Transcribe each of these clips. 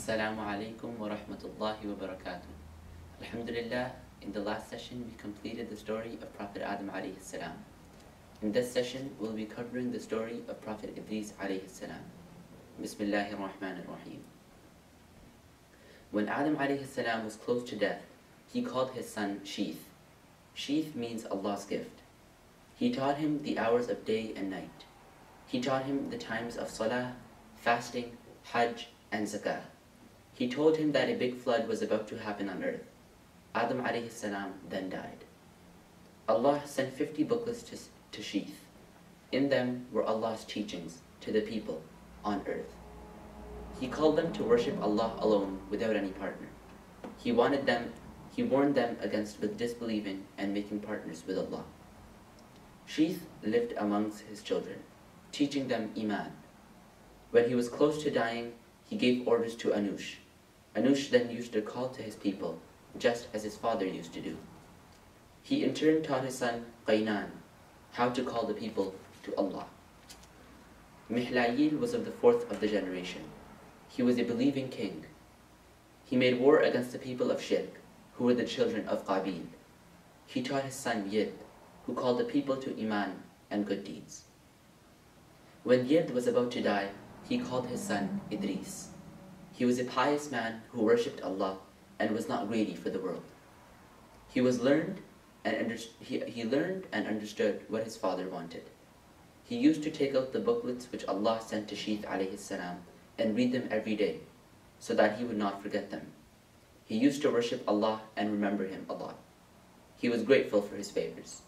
Assalamu alaikum wa rahmatullahi wa barakatuh. Alhamdulillah, in the last session we completed the story of Prophet Adam alayhi salam. In this session we'll be covering the story of Prophet Idris alayhi salam. Bismillahir Rahmanir Rahim. When Adam alayhi salam was close to death, he called his son Sheeth. Sheeth means Allah's gift. He taught him the hours of day and night. He taught him the times of salah, fasting, hajj, and zakah. He told him that a big flood was about to happen on earth. Adam alayhi then died. Allah sent 50 booklets to, to Sheeth. In them were Allah's teachings to the people on earth. He called them to worship Allah alone without any partner. He wanted them, he warned them against with disbelieving and making partners with Allah. Sheeth lived amongst his children, teaching them Iman. When he was close to dying, he gave orders to Anush. Anush then used to call to his people, just as his father used to do. He in turn taught his son Qaynan how to call the people to Allah. Mihlayil was of the fourth of the generation. He was a believing king. He made war against the people of Shirk, who were the children of Qabil. He taught his son Yid, who called the people to Iman and good deeds. When Yid was about to die, he called his son Idris. He was a pious man who worshipped Allah and was not greedy for the world. He was learned and he, he learned and understood what his father wanted. He used to take out the booklets which Allah sent to Sheeth alayhi salam and read them every day so that he would not forget them. He used to worship Allah and remember him a lot. He was grateful for his favors.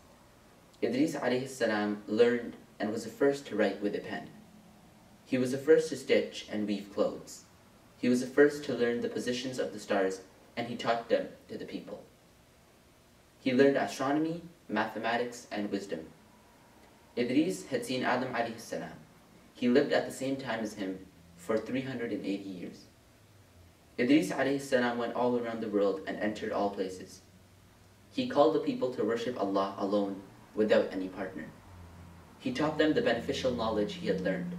Idris alayhi salam learned and was the first to write with a pen. He was the first to stitch and weave clothes. He was the first to learn the positions of the stars, and he taught them to the people. He learned astronomy, mathematics, and wisdom. Idris had seen Adam alayhi salam. He lived at the same time as him for 380 years. Idris alayhi salam went all around the world and entered all places. He called the people to worship Allah alone without any partner. He taught them the beneficial knowledge he had learned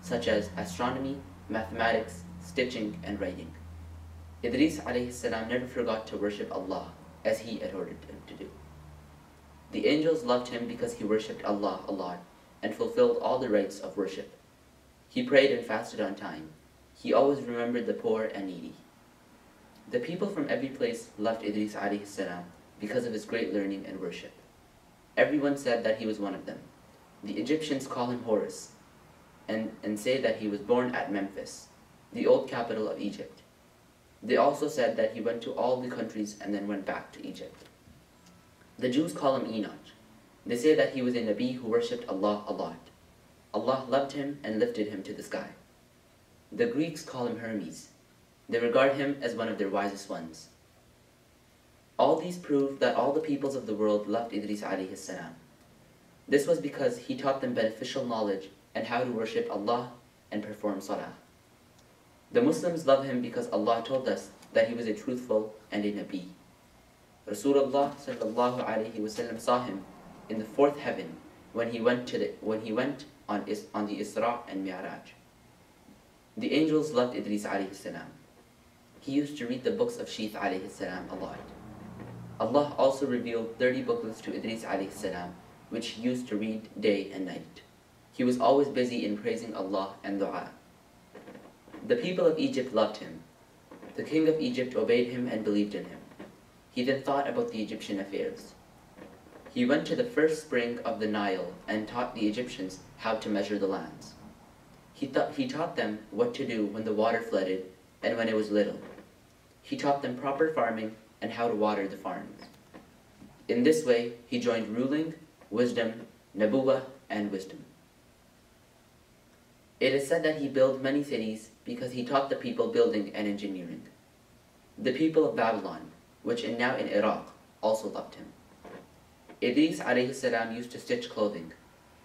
such as astronomy, mathematics, stitching, and writing. Idris salam never forgot to worship Allah as he had ordered him to do. The angels loved him because he worshipped Allah a lot and fulfilled all the rites of worship. He prayed and fasted on time. He always remembered the poor and needy. The people from every place loved Idris salam because of his great learning and worship. Everyone said that he was one of them. The Egyptians call him Horus, and, and say that he was born at Memphis, the old capital of Egypt. They also said that he went to all the countries and then went back to Egypt. The Jews call him Enoch. They say that he was a Nabi who worshipped Allah a lot. Allah loved him and lifted him to the sky. The Greeks call him Hermes. They regard him as one of their wisest ones. All these prove that all the peoples of the world loved Idris alayhi salam. This was because he taught them beneficial knowledge and how to worship Allah and perform salah. The Muslims love him because Allah told us that he was a truthful and a Nabi. Rasulullah sallallahu saw him in the fourth heaven when he went to the, when he went on is, on the Isra and Mi'raj. The angels loved Idris alayhi salam. He used to read the books of Sheeth alayhi salam a lot. Allah also revealed 30 booklets to Idris alayhi salam, which he used to read day and night. He was always busy in praising Allah and dua. The people of Egypt loved him. The king of Egypt obeyed him and believed in him. He then thought about the Egyptian affairs. He went to the first spring of the Nile and taught the Egyptians how to measure the lands. He, th he taught them what to do when the water flooded and when it was little. He taught them proper farming and how to water the farms. In this way, he joined ruling, wisdom, nabuwa, and wisdom. It is said that he built many cities because he taught the people building and engineering. The people of Babylon, which is now in Iraq, also loved him. Idris salam used to stitch clothing.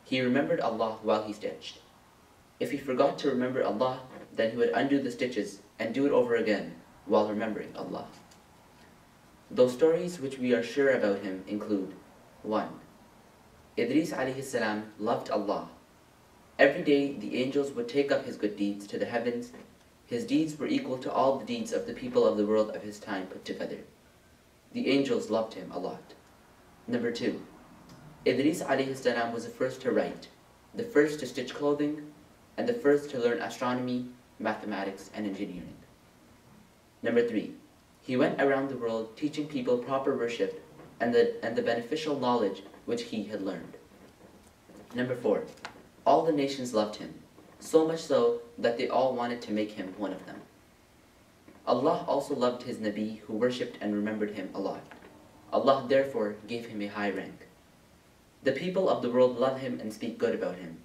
He remembered Allah while he stitched. If he forgot to remember Allah, then he would undo the stitches and do it over again while remembering Allah. Those stories which we are sure about him include 1. Idris salam loved Allah Every day the angels would take up his good deeds to the heavens. His deeds were equal to all the deeds of the people of the world of his time put together. The angels loved him a lot. Number two, Idris salam was the first to write, the first to stitch clothing, and the first to learn astronomy, mathematics, and engineering. Number three, he went around the world teaching people proper worship and the, and the beneficial knowledge which he had learned. Number four, all the nations loved him, so much so that they all wanted to make him one of them. Allah also loved his Nabi who worshipped and remembered him a lot. Allah therefore gave him a high rank. The people of the world love him and speak good about him.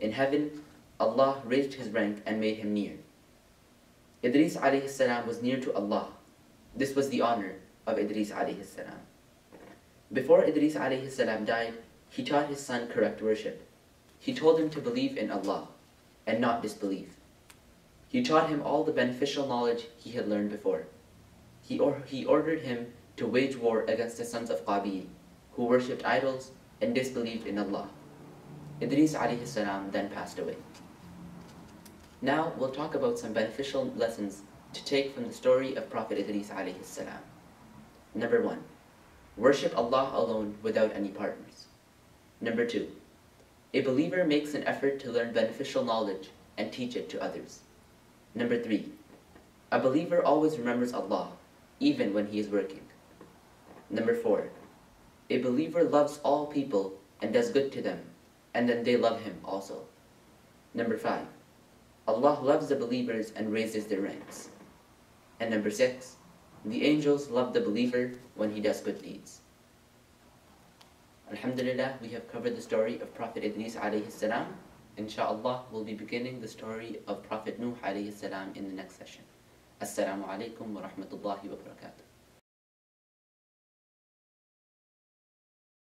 In heaven, Allah raised his rank and made him near. Idris alayhi salam was near to Allah. This was the honor of Idris alayhi salam. Before Idris alayhi salam died, he taught his son correct worship. He told him to believe in Allah and not disbelieve. He taught him all the beneficial knowledge he had learned before. He, or, he ordered him to wage war against the sons of Qabil, who worshipped idols and disbelieved in Allah. Idris alayhi salam then passed away. Now we'll talk about some beneficial lessons to take from the story of Prophet Idris alayhi salam. Number one, worship Allah alone without any partners. Number two, a believer makes an effort to learn beneficial knowledge and teach it to others. Number three, a believer always remembers Allah, even when he is working. Number four, a believer loves all people and does good to them, and then they love him also. Number five, Allah loves the believers and raises their ranks. And number six, the angels love the believer when he does good deeds. Alhamdulillah, we have covered the story of Prophet Idris alayhi salam. Insha'Allah, we'll be beginning the story of Prophet Nuh alayhi salam in the next session. Assalamu alaikum wa rahmatullahi wa barakatuh.